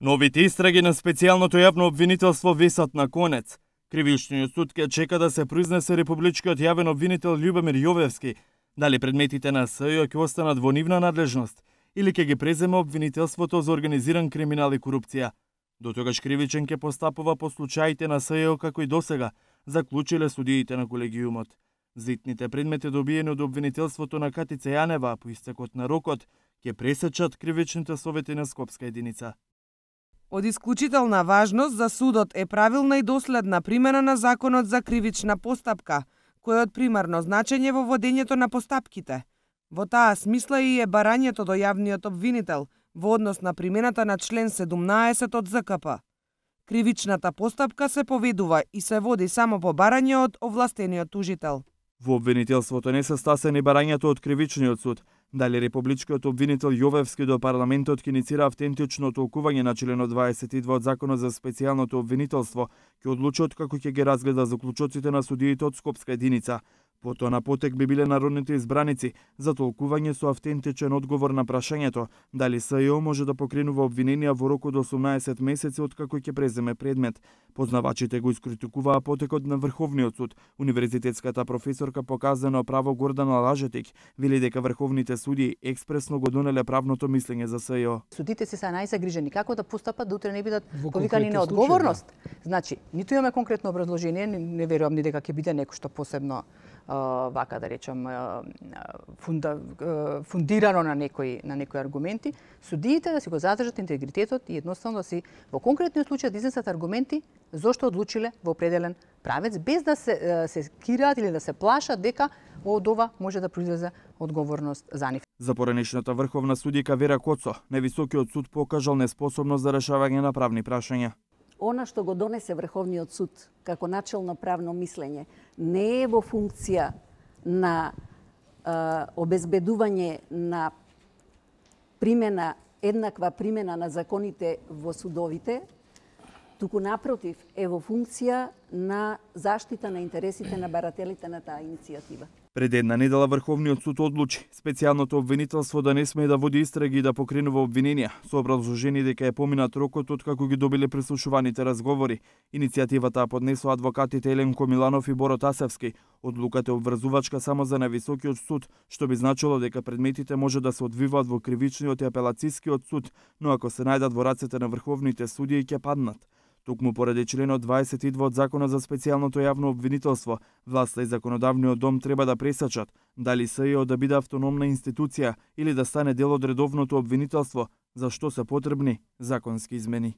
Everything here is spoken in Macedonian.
Новите истраги на специјалното јавно обвинителство висат на конец. Кривишниот суд ке чека да се произнесе републичкиот јавен обвинител Љубомир Јовевски, дали предметите на СЈО ќе останат во нивна надлежност или ќе ги преземе обвинителството за организиран криминал и корупција. До тогаш кривичен ќе постапува по случаите на СЈО како и досега, заклучиле судиите на колегиумот. Зитните предмети добиени од обвинителството на Катица Јанева по истекот на рокот ќе пресечат кривичните совети на Скопска единица. Од исклучителна важност за судот е правилна и доследна примена на Законот за кривична постапка, кој е од примарно значење во водењето на постапките. Во таа смисла и е барањето до јавниот обвинител во однос на примената на член 17 од ЗКП. Кривичната постапка се поведува и се води само по барање од овластениот тужител. Во обвинителството не се стасени барањето од кривичниот суд, Дали републичкиот обвинител Јовевски до парламентот ќе иницира автентично толкување на членот 22 од Законот за специјалното обвинителство, ќе одлучи како ќе ги разгледа заклучоците на судиите од Скопска единица, Потоа на потек би биле народните избраници за толкување со автентичен одговор на прашањето дали СЈО може да покренува обвиненија во рок од 18 месеци од како ќе преземе предмет. Познавачите го искритикуваа потекот на Врховниот суд. Универзитетската професорка показано право Гордана Лажетик вели дека врховните суди експресно го донеле правното мислење за СЈО. Судите се са најзагрижени како да постапат да утре не бидат повикани на одговорност. Да. Значи, ниту имаме конкретно образложение, не верувам ни дека ќе биде некој што посебно вака да речам фунда, фундирано на некои на некои аргументи, судиите да си го задржат интегритетот и едноставно да си во конкретниот случај да изнесат аргументи зошто одлучиле во определен правец без да се се скираат или да се плашат дека од ова може да произлезе одговорност за нив. За поранешната врховна судика Вера Коцо, највисокиот суд покажал неспособност за решавање на правни прашања она што го донесе Врховниот суд како начелно правно мислење не е во функција на е, обезбедување на примена еднаква примена на законите во судовите, туку напротив е во функција на заштита на интересите на барателите на таа иницијатива. Пред една недела Врховниот суд одлучи специјалното обвинителство да не смее да води истраги и да покренува обвиненија, со образложение дека е поминат рокот од како ги добиле прислушуваните разговори. Иницијативата поднесо адвокатите Еленко Миланов и Боро Тасевски. Одлуката е обврзувачка само за највисокиот суд, што би значило дека предметите може да се одвиваат во кривичниот и апелацискиот суд, но ако се најдат во рацете на врховните судии ќе паднат. Токму поради членот 22 од Законот за специјалното јавно обвинителство, власта и законодавниот дом треба да пресачат дали СЈО да биде автономна институција или да стане дел од редовното обвинителство, за што се потребни законски измени.